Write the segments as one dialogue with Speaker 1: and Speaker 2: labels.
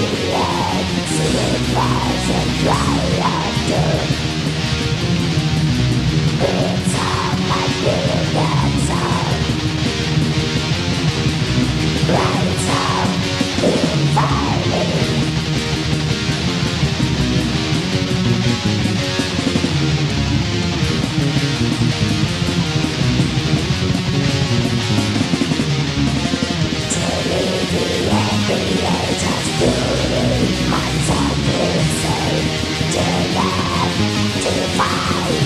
Speaker 1: Right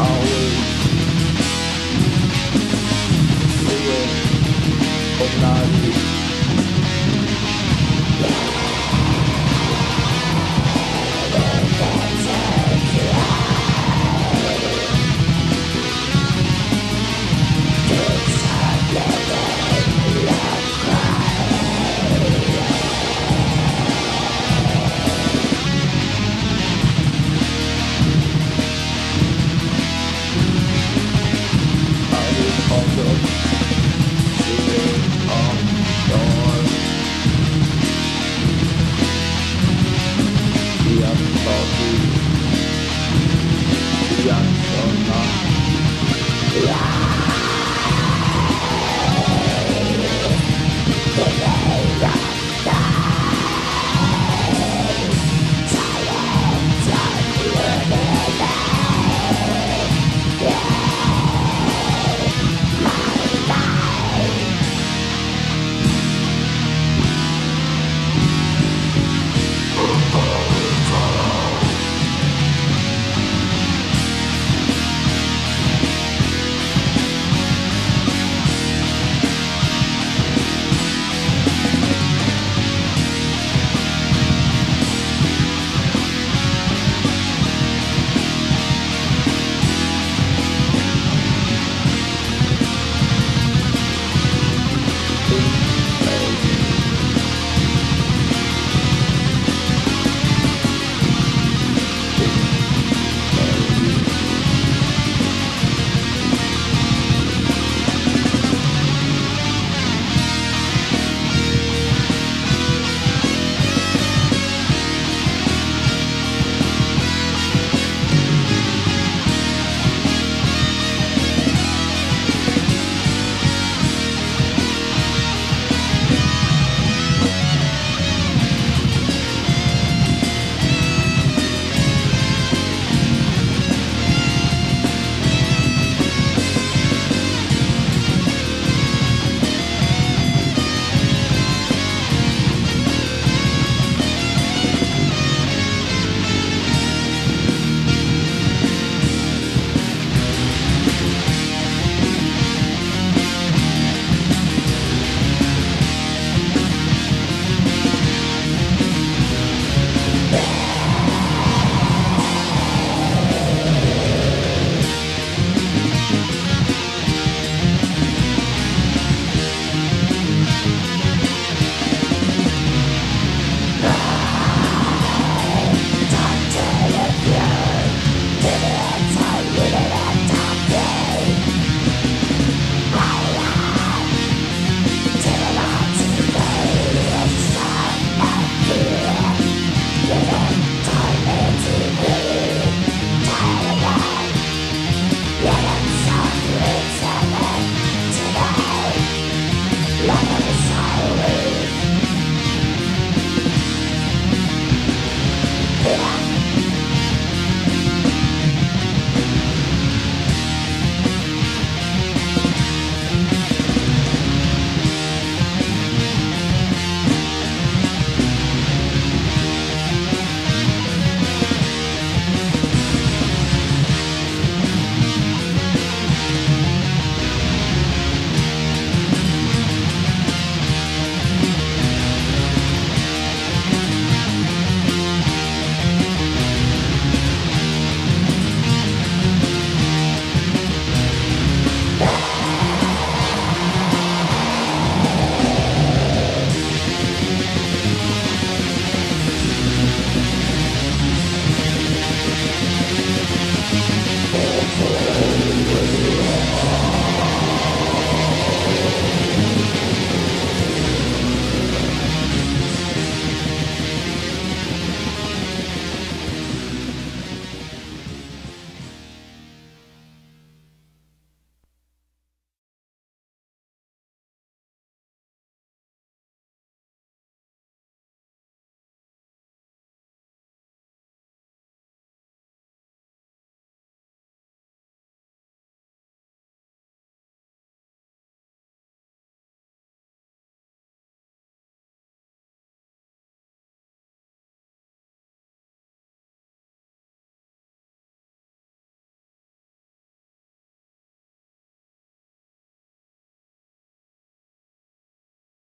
Speaker 2: always. Also.